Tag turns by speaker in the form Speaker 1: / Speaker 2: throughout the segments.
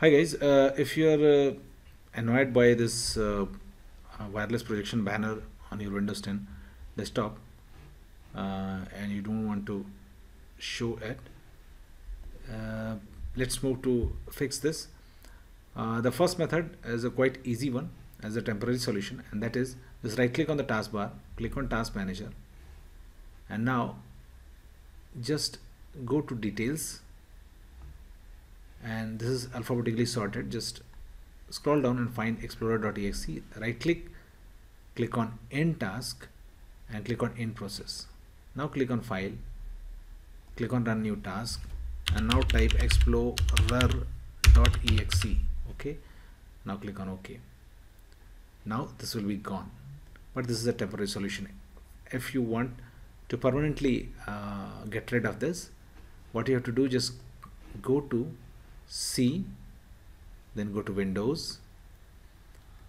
Speaker 1: Hi guys, uh, if you are uh, annoyed by this uh, uh, wireless projection banner on your Windows 10 desktop uh, and you don't want to show it, uh, let's move to fix this. The first method is a quite easy one as a temporary solution and that is just right click on the taskbar, click on task manager and now just go to details and this is alphabetically sorted. Just scroll down and find explorer.exe right click click on end task and click on end process. Now click on file click on run new task and now type explorer.exe okay? Now click on ok. Now this will be gone. But this is a temporary solution. If you want to permanently uh, get rid of this what you have to do just go to C then go to Windows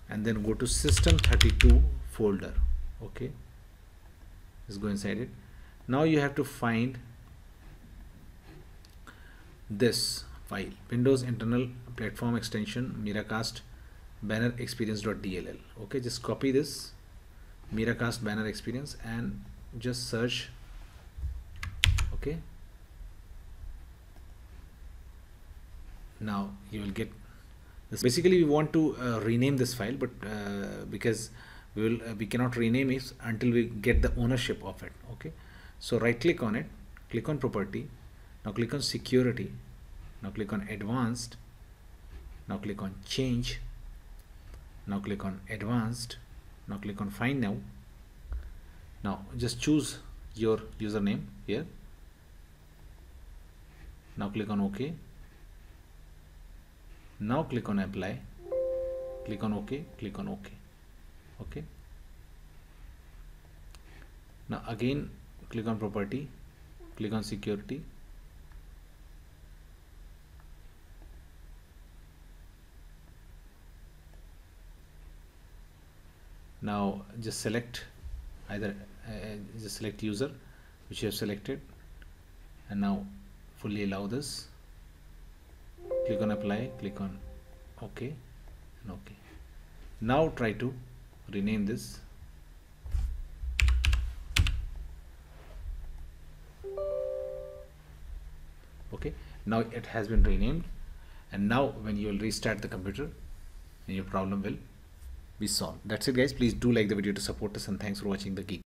Speaker 1: and then go to system32 folder okay? Let's go inside it. Now you have to find this file Windows internal platform extension Miracast banner experience.dll okay? Just copy this Miracast banner experience and just search okay now you will get this. Basically we want to uh, rename this file but uh, because we will uh, we cannot rename it until we get the ownership of it okay? So right click on it click on property now click on security now click on advanced now click on change now click on advanced now click on find now. Now just choose your username here. Now click on ok now click on apply. Click on ok click on ok okay. Now again click on property. Click on security. Now just select either uh, just select user which you have selected. And now fully allow this click on apply click on ok and ok now try to rename this. Okay now it has been renamed and now when you will restart the computer your problem will be solved. That's it guys. Please do like the video to support us and thanks for watching the geek